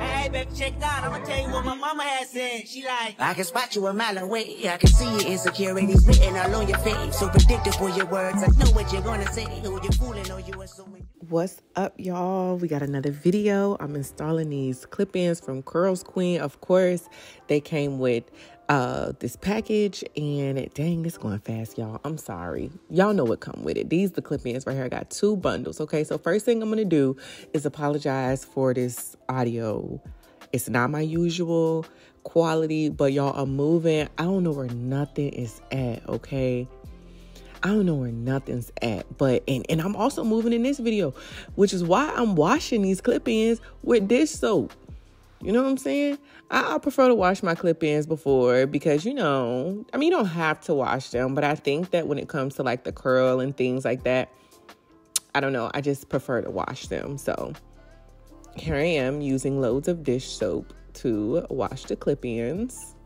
Hey, baby, check out. I'm gonna tell you what my mama has said. She like, I can spot you a mile away. I can see your insecurities written all on your face. So predictable your words. I know what you're gonna say. Who you fooling or you assuming. What's up, y'all? We got another video. I'm installing these clip-ins from Curlsqueen. Of course, they came with uh this package and dang this going fast y'all. I'm sorry. Y'all know what come with it. These the clip-ins right here i got two bundles okay? So first thing i'm gonna do is apologize for this audio. It's not my usual quality but y'all are moving. I don't know where nothing is at okay? I don't know where nothing's at, but and, and I'm also moving in this video, which is why I'm washing these clip-ins with dish soap. You know what I'm saying? I, I prefer to wash my clip ins before because, you know, I mean, you don't have to wash them, but I think that when it comes to like the curl and things like that, I don't know, I just prefer to wash them. So here I am using loads of dish soap to wash the clip ins.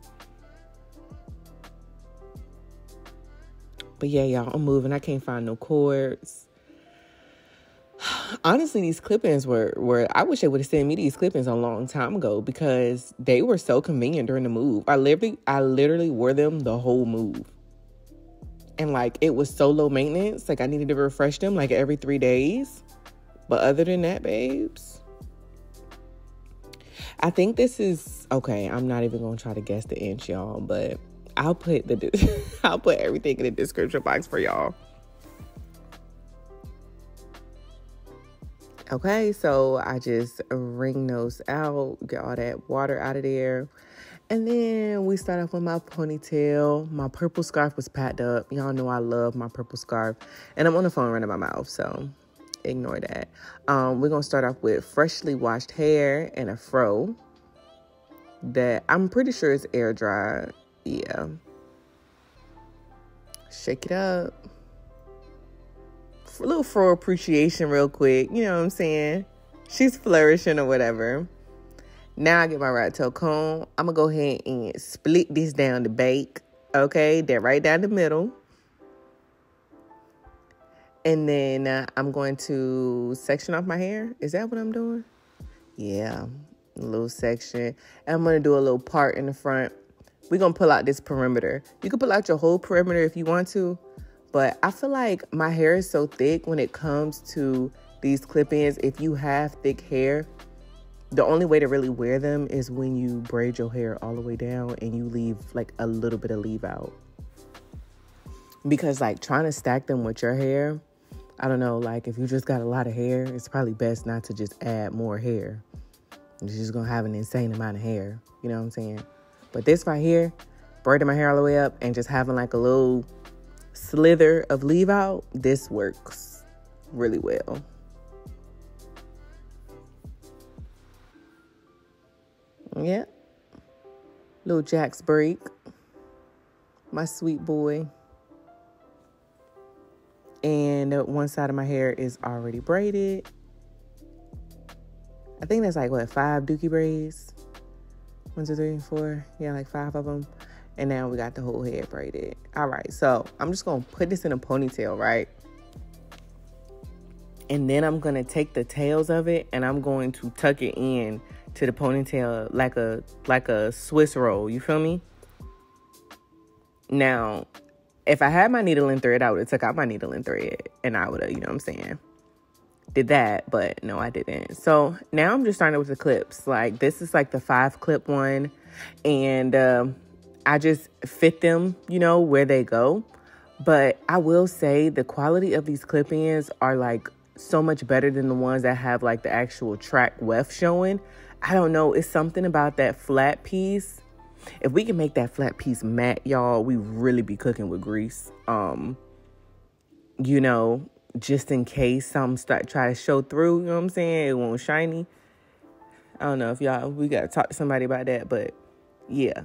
But yeah, y'all, I'm moving. I can't find no cords honestly, these clip-ins were were I wish they would have sent me these clip-ins a long time ago because they were so convenient during the move. I literally I literally wore them the whole move. And like it was so low maintenance, like I needed to refresh them like every 3 days. But other than that, babes, I think this is okay, I'm not even to try to guess the inch, y'all, but I'll put the I'll put everything in the description box for y'all. Okay, so I just wring those out, get all that water out of there. And then we start off with my ponytail. My purple scarf was packed up. Y'all know I love my purple scarf. And I'm on the phone running my mouth, so ignore that. Um, we're going to start off with freshly washed hair and a fro that I'm pretty sure is air dried. Yeah. Shake it up a little for appreciation real quick. You know what I'm saying? She's flourishing or whatever. Now I get my rat tail comb. I'm gonna go ahead and split this down to bake. Okay, they're right down the middle. And then uh, I'm going to section off my hair. Is that what I'm doing? Yeah, a little section. And I'm gonna do a little part in the front. We're gonna pull out this perimeter. You can pull out your whole perimeter if you want to, but I feel like my hair is so thick when it comes to these clip-ins. If you have thick hair, the only way to really wear them is when you braid your hair all the way down and you leave like a little bit of leave out. Because like trying to stack them with your hair, I don't know, like if you just got a lot of hair, it's probably best not to just add more hair. You're just gonna have an insane amount of hair. You know what I'm saying? But this right here, braiding my hair all the way up and just having like a little slither of leave out, this works really well. Yeah. Little Jack's break. My sweet boy. And one side of my hair is already braided. I think that's like what, five dookie braids? One, two, three, four. Yeah, like five of them. And now we got the whole head braided. All right, so I'm just gonna put this in a ponytail, right? And then I'm gonna take the tails of it and I'm going to tuck it in to the ponytail like a like a Swiss roll. You feel me? Now, if I had my needle and thread, I would have took out my needle and thread and I would have, you know what I'm saying? Did that, but no, I didn't. So now I'm just starting with the clips. Like this is like the five clip one. And um I just fit them, you know, where they go. But I will say the quality of these clip ins are like so much better than the ones that have like the actual track weft showing. I don't know. It's something about that flat piece. If we can make that flat piece matte, y'all, we really be cooking with grease. Um, you know, just in case some start try to show through, you know what I'm saying? It won't shiny. I don't know if y'all we gotta talk to somebody about that, but yeah.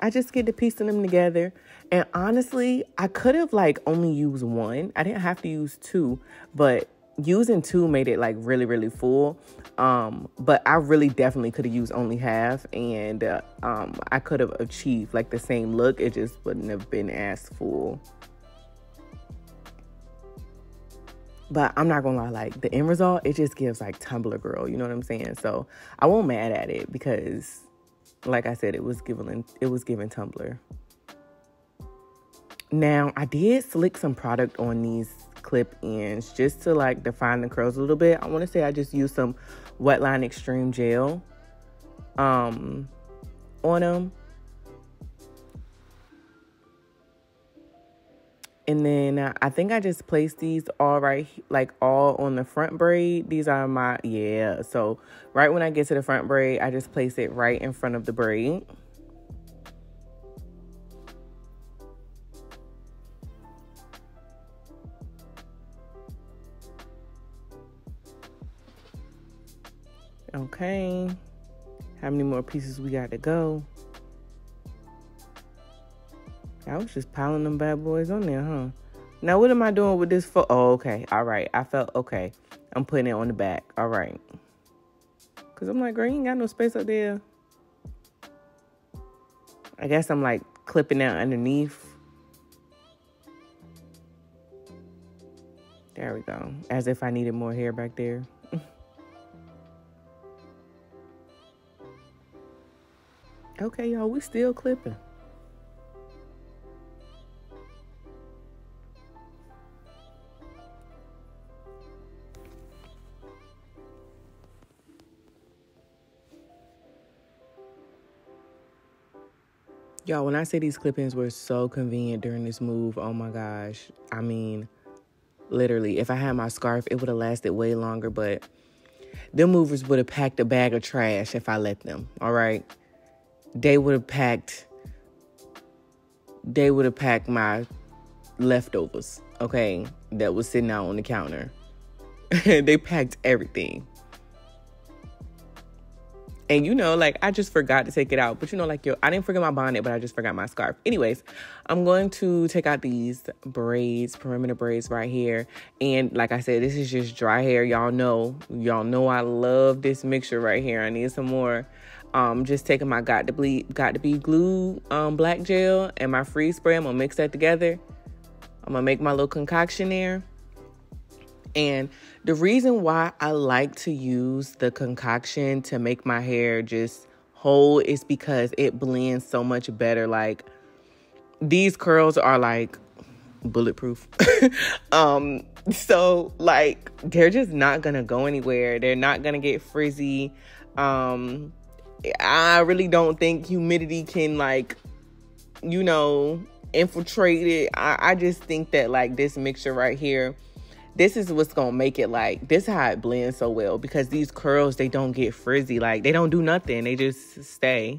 I just get to piecing them together. And honestly, I could have like only used one. I didn't have to use two, but using two made it like really really full um but i really definitely could have used only half and uh, um i could have achieved like the same look it just wouldn't have been as full But I'm not gonna lie, like the end result, it just gives like Tumblr girl, you know what I'm saying? So I won't mad at it because like I said, it was given it was given Tumblr. Now I did slick some product on these clip ends just to like define the curls a little bit. I want to say I just used some Wetline Xtreme Gel um on them And then uh, I think I just placed these all right, like all on the front braid. These are my, yeah. So right when I get to the front braid, I just place it right in front of the braid. Okay. How many more pieces we got to go? I was just piling them bad boys on there, huh? Now, what am I doing with this for? Oh, okay. All right. I felt okay. I'm putting it on the back. All right. Because I'm like, girl, you ain't got no space up there. I guess I'm like clipping out underneath. There we go. As if I needed more hair back there. okay, y'all, we still clipping. Y'all, when I say these clip-ins were so convenient during this move, oh my gosh. I mean, literally, if I had my scarf, it would have lasted way longer, but them movers would have packed a bag of trash if I let them, all right? They would have packed, they would have packed my leftovers, okay, that was sitting out on the counter. they packed everything. And you know, like I just forgot to take it out. But you know, like yo, I didn't forget my bonnet, but I just forgot my scarf. Anyways, I'm going to take out these braids, perimeter braids right here. And like I said, this is just dry hair. Y'all know, y'all know I love this mixture right here. I need some more. Um, just taking my Got2b got to be glue um black gel and my freeze spray. I'm gonna mix that together. I'm gonna make my little concoction there. And the reason why I like to use the concoction to make my hair just whole is because it blends so much better. Like these curls are like bulletproof. um so like they're just not going to go anywhere. They're not going to get frizzy. Um I really don't think humidity can like you know infiltrate it. I, I just think that like this mixture right here this is what's gonna make it like this how it blends so well because these curls they don't get frizzy like they don't do nothing they just stay.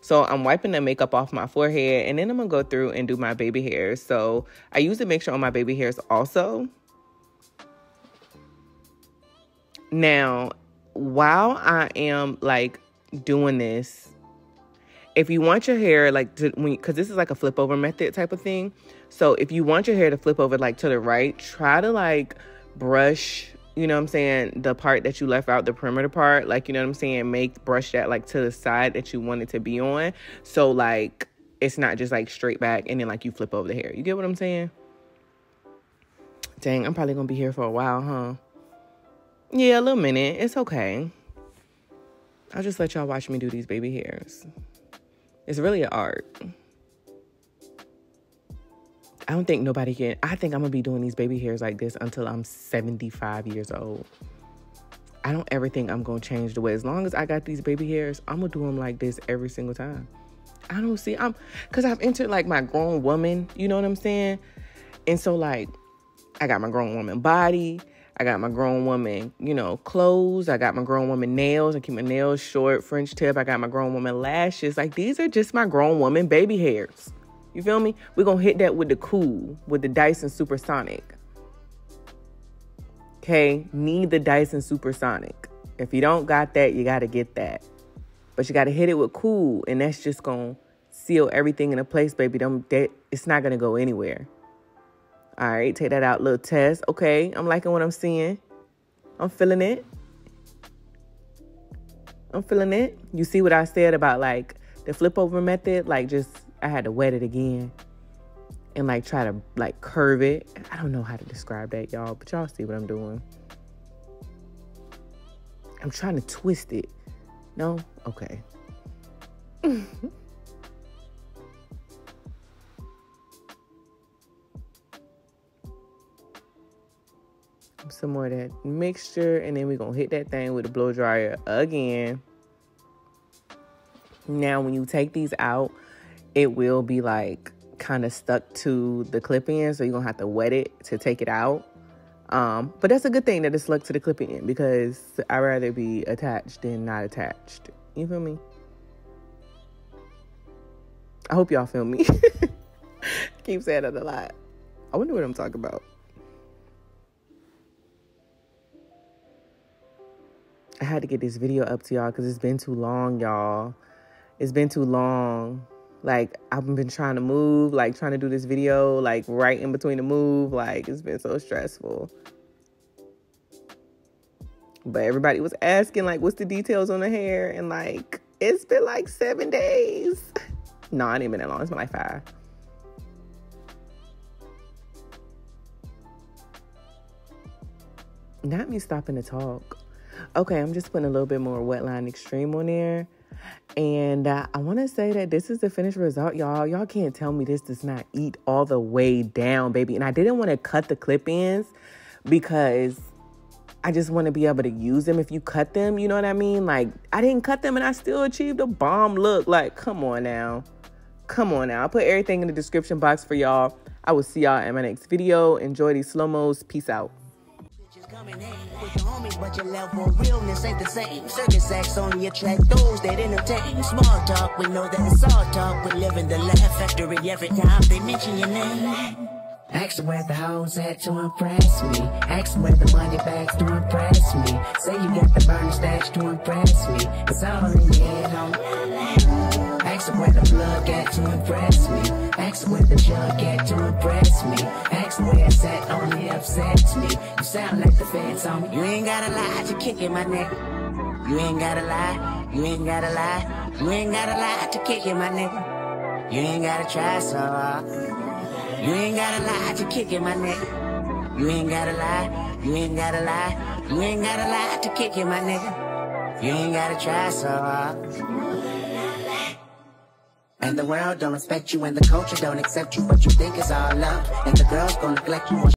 So i'm wiping the makeup off my forehead and then i'm gonna go through and do my baby hairs. So i use a mixture on my baby hairs also. Now while i am like doing this if you want your hair like to because this is like a flip over method type of thing. So if you want your hair to flip over like to the right try to like brush you know what i'm saying the part that you left out the perimeter part. Like you know what i'm saying? Make brush that like to the side that you want it to be on. So like it's not just like straight back and then like you flip over the hair. You get what i'm saying? Dang i'm probably gonna be here for a while huh? Yeah a little minute. It's okay. I'll just let y'all watch me do these baby hairs it's really an art. I don't think nobody can. I think I'm gonna be doing these baby hairs like this until I'm 75 years old. I don't ever think I'm gonna change the way. As long as I got these baby hairs, I'm gonna do them like this every single time. I don't see. I'm because I've entered like my grown woman. You know what I'm saying? And so like, I got my grown woman body. I got my grown woman, you know, clothes. I got my grown woman nails. I keep my nails short, French tip. I got my grown woman lashes. Like these are just my grown woman baby hairs. You feel me? We're gonna hit that with the cool, with the Dyson Supersonic. Okay, need the Dyson Supersonic. If you don't got that, you gotta get that. But you gotta hit it with cool, and that's just gonna seal everything in a place, baby. Don't that it's not gonna go anywhere. All right, take that out, little test. Okay, I'm liking what I'm seeing. I'm feeling it. I'm feeling it. You see what I said about like the flip over method? Like just I had to wet it again. and like try to like curve it. I don't know how to describe that, y'all, but y'all see what I'm doing. I'm trying to twist it. No? Okay. Some more of that mixture, and then we're gonna hit that thing with a blow dryer again. Now, when you take these out, it will be like kind of stuck to the clip in, so you're gonna have to wet it to take it out. Um, but that's a good thing that it's stuck to the clip in because I'd rather be attached than not attached. You feel me? I hope y'all feel me. Keep saying that a lot. I wonder what I'm talking about. I had to get this video up to y'all because it's been too long, y'all. It's been too long. Like I've been trying to move, like trying to do this video, like right in between the move. Like it's been so stressful. But everybody was asking, like, what's the details on the hair? And like, it's been like seven days. no, it ain't been that long. It's been like five. Not me stopping to talk. Okay, I'm just putting a little bit more Wetline Xtreme on there. And uh, I want to say that this is the finished result, y'all. Y'all can't tell me this does not eat all the way down, baby. And I didn't want to cut the clip ins because I just want to be able to use them if you cut them. You know what I mean? Like, I didn't cut them and I still achieved a bomb look. Like, come on now. Come on now. I'll put everything in the description box for y'all. I will see y'all in my next video. Enjoy these slow-mos. Peace out coming in with the homies, but your level of realness ain't the same. Circus acts only attract those that entertain. Small talk, we know that it's all talk. We live in the laugh factory every time they mention your name. Ask where the hoes at to impress me. Ask where the money bags to impress me. Say you got the burner stash to impress me. It's all in your head, homie. Ask where the plug at to impress me. Ask where the jug at to impress me. Ask where it's at only upsets me. You sound like the feds on me. You ain't gotta lie to kick in my neck. You ain't gotta lie. You ain't gotta lie. You ain't gotta lie to kick in my neck. You ain't gotta try so hard. You ain't gotta lie to kick in my neck. You ain't gotta lie. You ain't gotta lie. You ain't gotta lie to kick in my nigga. You ain't gotta try so hard. And the world don't respect you and the culture don't accept you, but you think it's all love. And the girls gonna neglect you